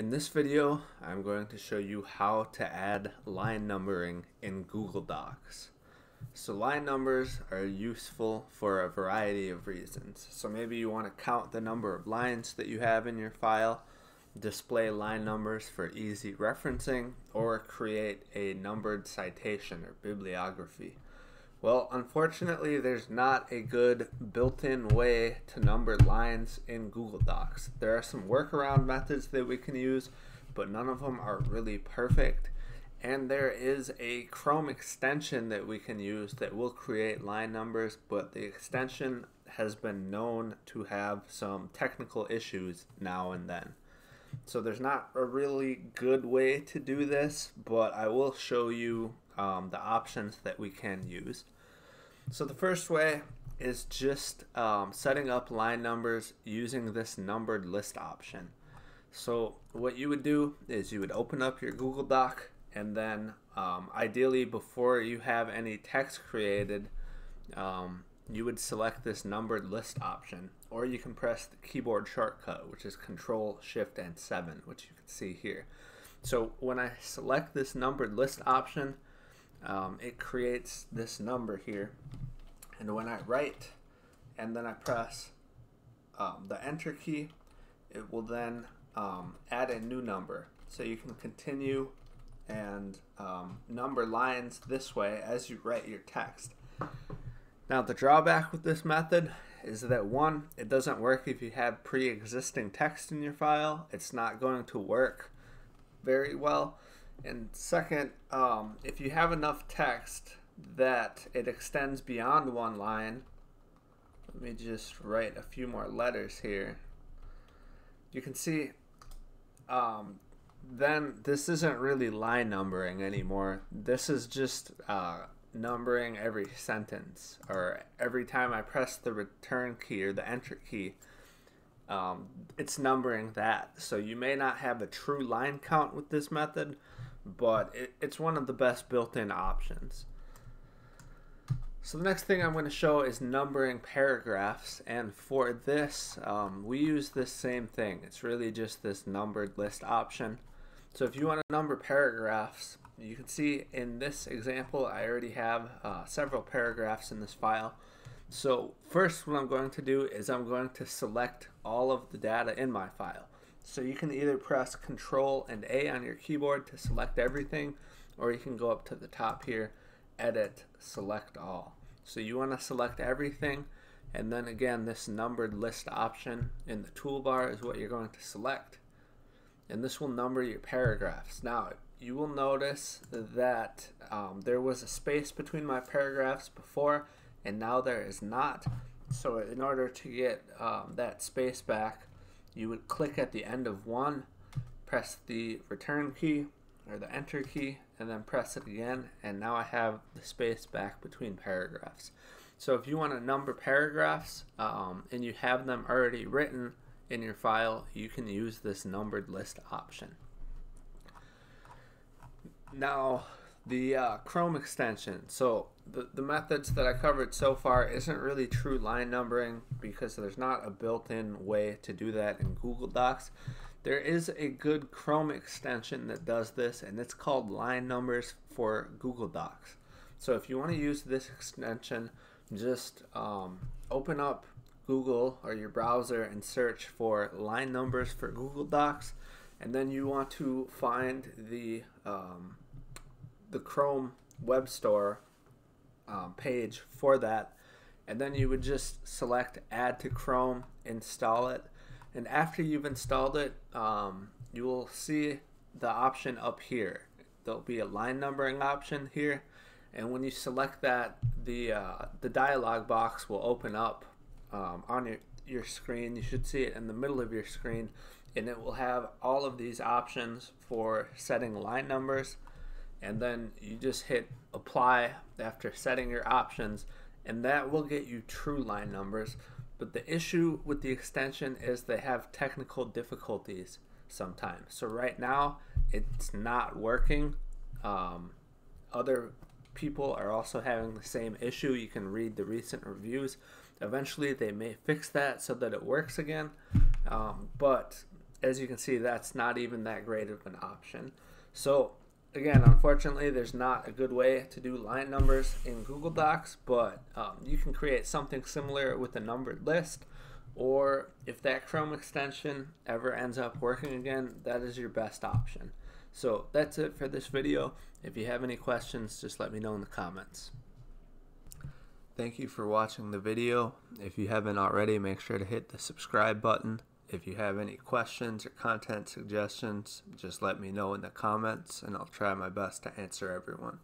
In this video, I'm going to show you how to add line numbering in Google Docs. So line numbers are useful for a variety of reasons. So maybe you want to count the number of lines that you have in your file, display line numbers for easy referencing, or create a numbered citation or bibliography. Well, unfortunately, there's not a good built-in way to number lines in Google Docs. There are some workaround methods that we can use, but none of them are really perfect. And there is a Chrome extension that we can use that will create line numbers, but the extension has been known to have some technical issues now and then. So there's not a really good way to do this, but I will show you um, the options that we can use. So the first way is just um, setting up line numbers using this numbered list option. So what you would do is you would open up your Google Doc and then um, ideally before you have any text created um, you would select this numbered list option or you can press the keyboard shortcut which is control shift and 7 which you can see here so when I select this numbered list option um, it creates this number here. And when I write and then I press um, the enter key, it will then um, add a new number. So you can continue and um, number lines this way as you write your text. Now the drawback with this method is that one, it doesn't work if you have pre-existing text in your file. It's not going to work very well. And second, um, if you have enough text that it extends beyond one line, let me just write a few more letters here. You can see um, then this isn't really line numbering anymore. This is just uh, numbering every sentence or every time I press the return key or the enter key. Um, it's numbering that. So you may not have a true line count with this method, but it, it's one of the best built-in options. So the next thing I'm going to show is numbering paragraphs and for this um, we use this same thing. It's really just this numbered list option. So if you want to number paragraphs you can see in this example I already have uh, several paragraphs in this file. So first what I'm going to do is I'm going to select all of the data in my file. So you can either press Control and A on your keyboard to select everything, or you can go up to the top here, Edit, Select All. So you want to select everything, and then again, this numbered list option in the toolbar is what you're going to select. And this will number your paragraphs. Now, you will notice that um, there was a space between my paragraphs before, and now there is not. So in order to get um, that space back, you would click at the end of one, press the return key or the enter key, and then press it again, and now I have the space back between paragraphs. So if you want to number paragraphs um, and you have them already written in your file, you can use this numbered list option. Now, the uh, Chrome extension. So the, the methods that I covered so far isn't really true line numbering because there's not a built-in way to do that in Google Docs. There is a good Chrome extension that does this and it's called line numbers for Google Docs. So if you want to use this extension, just um, open up Google or your browser and search for line numbers for Google Docs and then you want to find the um, the Chrome Web Store um, page for that. And then you would just select add to Chrome install it. And after you've installed it um, you will see the option up here. There'll be a line numbering option here. And when you select that the uh, the dialog box will open up um, on your, your screen. You should see it in the middle of your screen. And it will have all of these options for setting line numbers and then you just hit apply after setting your options and that will get you true line numbers. But the issue with the extension is they have technical difficulties sometimes. So right now it's not working. Um, other people are also having the same issue. You can read the recent reviews. Eventually they may fix that so that it works again. Um, but as you can see, that's not even that great of an option. So again, unfortunately, there's not a good way to do line numbers in Google Docs, but um, you can create something similar with a numbered list. Or if that Chrome extension ever ends up working again, that is your best option. So that's it for this video. If you have any questions, just let me know in the comments. Thank you for watching the video. If you haven't already, make sure to hit the subscribe button. If you have any questions or content suggestions, just let me know in the comments and I'll try my best to answer everyone.